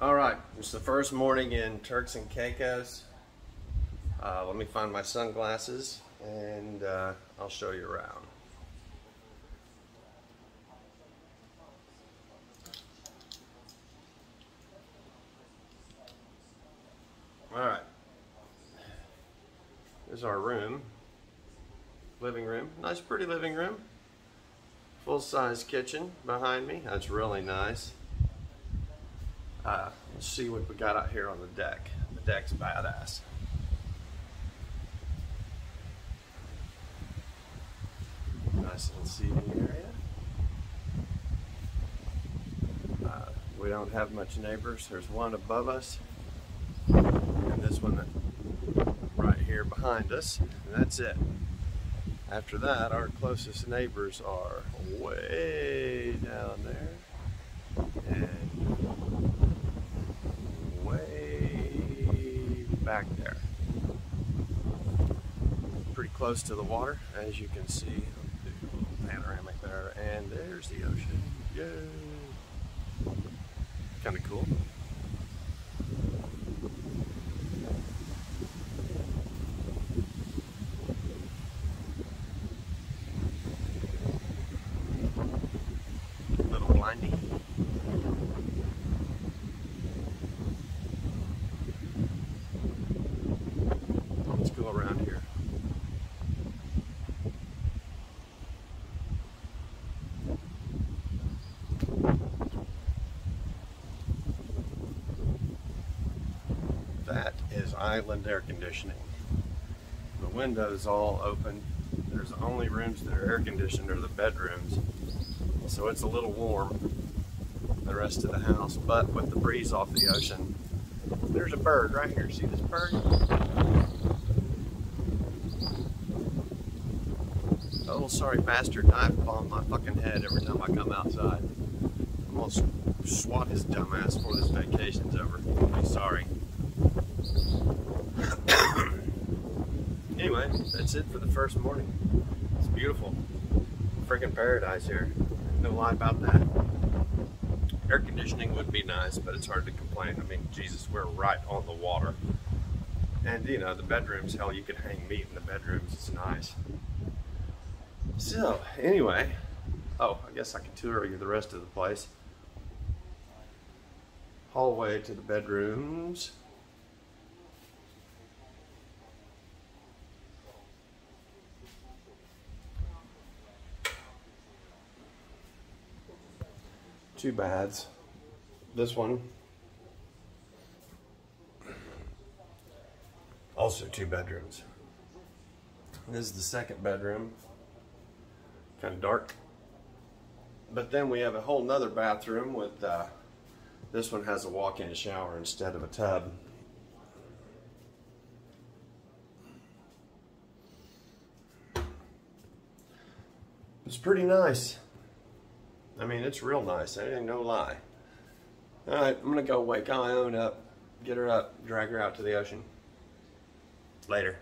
All right, it's the first morning in Turks and Caicos. Uh, let me find my sunglasses and uh, I'll show you around. All right, there's our room, living room, nice pretty living room. Full-size kitchen behind me, that's really nice. Uh, let's see what we got out here on the deck. The deck's badass. Nice little seating area. Uh, we don't have much neighbors. There's one above us, and this one right here behind us, and that's it. After that, our closest neighbors are way down there and way back there. Pretty close to the water, as you can see. panoramic there, and there's the ocean. Yay! Kind of cool. Little blindy. Let's go around here. That is island air conditioning. The windows all open. There's only rooms that are air conditioned are the bedrooms. So it's a little warm the rest of the house, but with the breeze off the ocean, there's a bird right here. See this bird? Little sorry bastard dive bomb my fucking head every time I come outside. I'm gonna swat his dumb ass before this vacation's over. Be sorry. anyway, that's it for the first morning. It's beautiful. Freaking paradise here. No lie about that. Air conditioning would be nice, but it's hard to complain. I mean, Jesus, we're right on the water. And, you know, the bedrooms, hell, you could hang meat in the bedrooms. It's nice. So, anyway, oh, I guess I can tour you the rest of the place. Hallway to the bedrooms. Two baths. This one. Also two bedrooms. This is the second bedroom. Kind of dark. But then we have a whole nother bathroom with, uh, this one has a walk-in shower instead of a tub. It's pretty nice. I mean, it's real nice. That ain't no lie. All right, I'm gonna go wake Ione up, get her up, drag her out to the ocean. Later.